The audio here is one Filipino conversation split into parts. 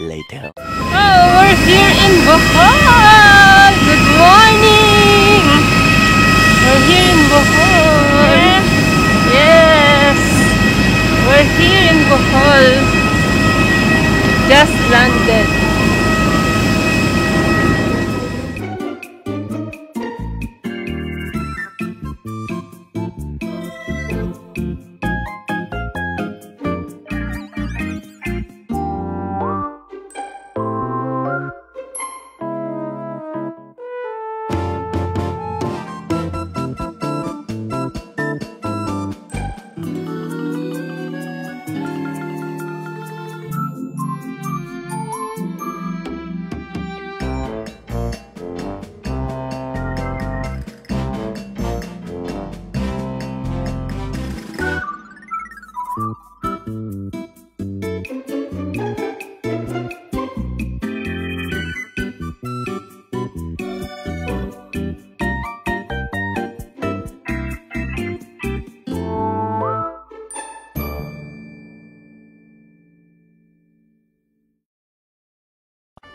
later. Oh, we're here in Bohol! Good morning! We're here in Bohol. Yes! We're here in Bohol. Just landed.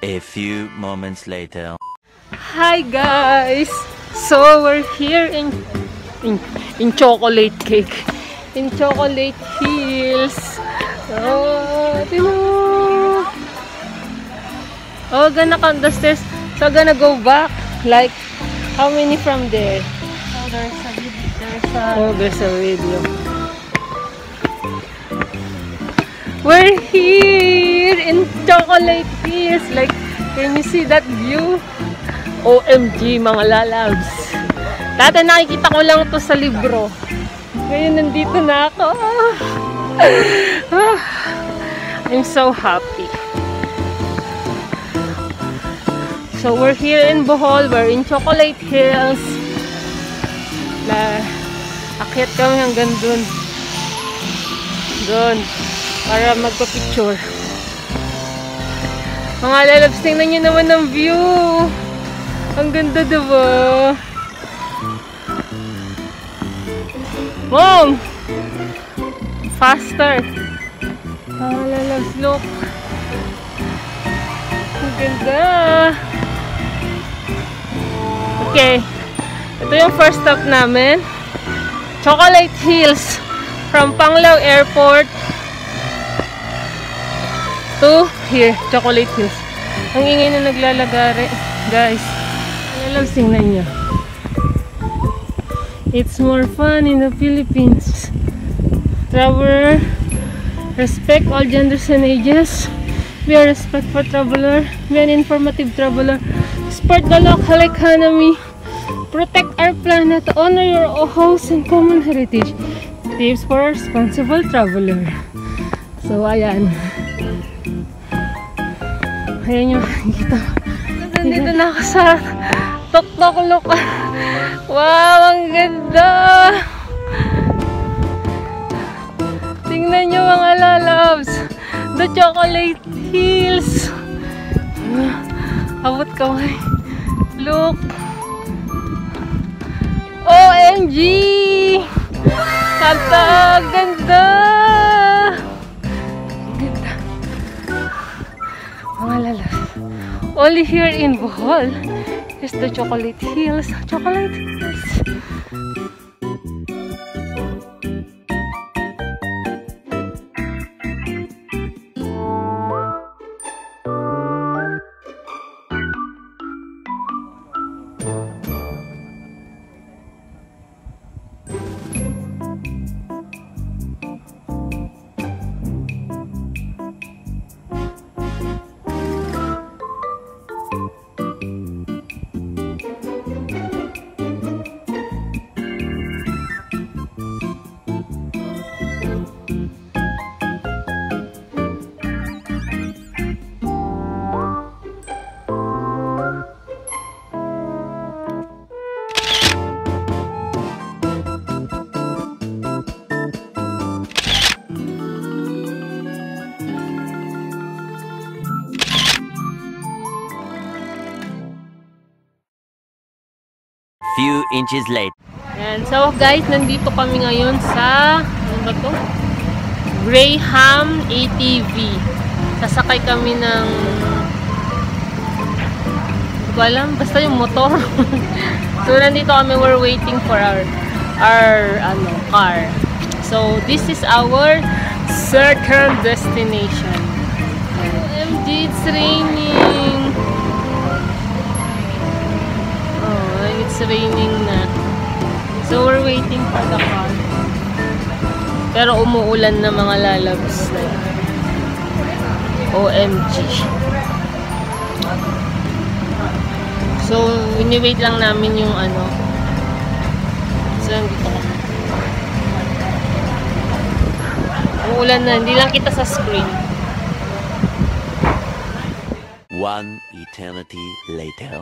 A few moments later. Hi guys! So we're here in in, in chocolate cake. In chocolate hills. Oh, tino. Oh, gonna count the stairs. So gonna go back. Like how many from there? Oh, there's a vid- there's a Oh, there's a video. We're here in Chocolate Hills. Like, can you see that view? OMG, mga lalabs. Dati nakikita ko lang to sa libro. Ngayon, nandito na ako. Ah, I'm so happy. So, we're here in Bohol. We're in Chocolate Hills. Na, akyat kami hanggang dun. Dun. Para magpa-picture. Mga lalabs, tingnan nyo naman ang view. Ang ganda, diba? Mom! Faster! Mga lalabs, look. Ang ganda. Okay. Ito yung first stop namin. Chocolate Hills. From Panglao Airport to here, Chocolate Hills. Ang ingay na naglalagare. Guys, alam, tingnan nyo. It's more fun in the Philippines. Traveler, respect all genders and ages. Be a respectful traveler. Be an informative traveler. Support the local economy. Protect our planet. Honor your host and common heritage. Tips for a responsible traveler. So, ayan. Ayan yung makikita. Nandito na ako sa Tok-Tok Look. Wow, ang ganda! Tingnan nyo mga lalabs. The Chocolate Hills. Abot kamay. Look. OMG! Kanta! Ganda. Only here in Bohol is the Chocolate Hills. Chocolate Few inches later. Yan. So guys, nandito kami ngayon sa ano ba to? Graham ATV. sasakay kami ng hindi ko alam, basta yung motor. so, nandito kami, we're waiting for our our ano, car. So, this is our second destination. OMG, it's raining. Oh, it's raining na. So, we're waiting for the car. Pero umuulan na mga lalabs. OMG. So, wini-wait lang namin yung ano. So, dito kami. Umuulan na. Hindi lang kita sa screen. One eternity later.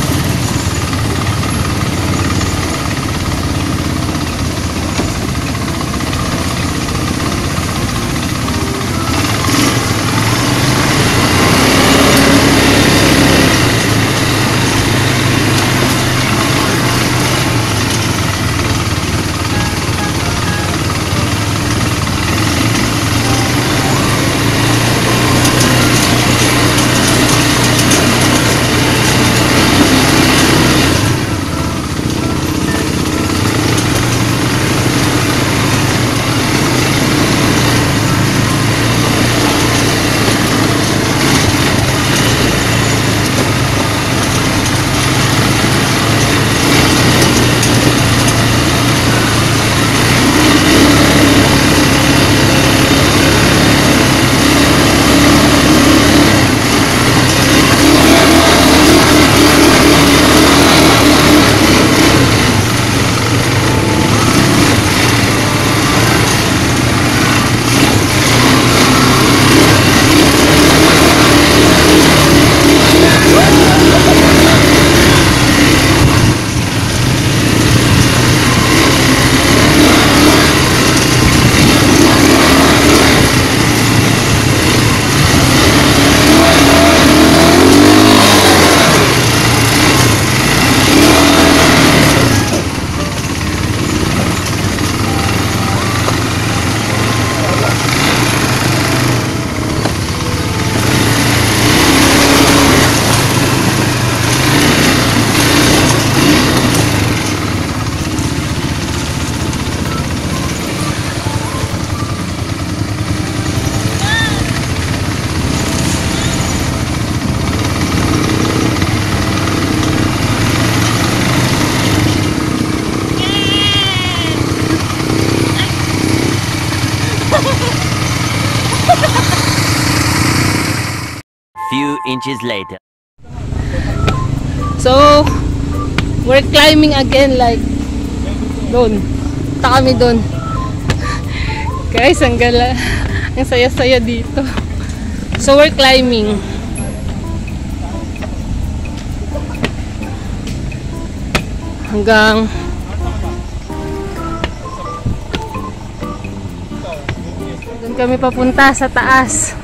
inches later. So, we're climbing again like doon. Ta kami doon. Guys, ang gala. Ang saya-saya dito. So, we're climbing. Hanggang doon kami papunta sa taas.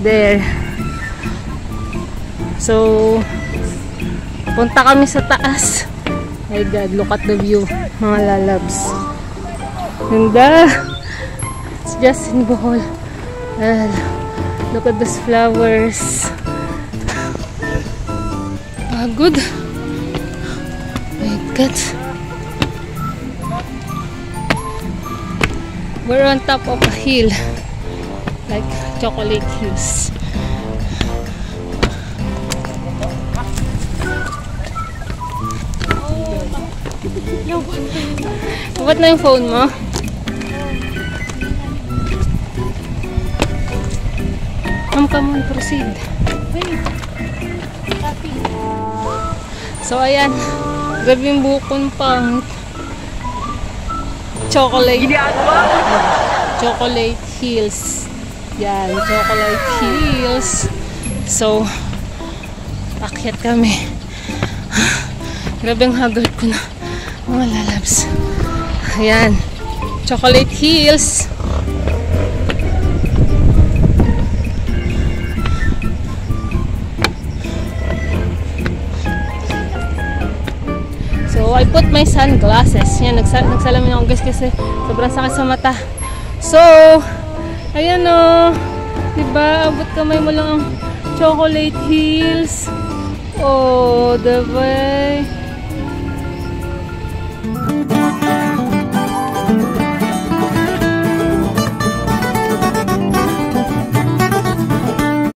There. So, punta kami sa taas. My God, look at the view, mga lalabs. Ganda. It's just in Bohol. Well, look at those flowers. Ah, good. My God. We're on top of a hill. Like chocolate hills. Ba't na yung phone mo? Ma'am, come on, proceed. So, ayan. Grabe yung bukon pang chocolate. Chocolate Hills. Yan, Chocolate Hills. So, akyat kami. Grabe ang haggard ko na. Mga lalabs. Ayan. Chocolate Hills. So, I put my sunglasses. Yan, nagsa nagsalamin ako guys kasi sobrang sakit sa mata. So, ayan o. Diba, abot kamay mo lang ang chocolate hills. Oh, diba?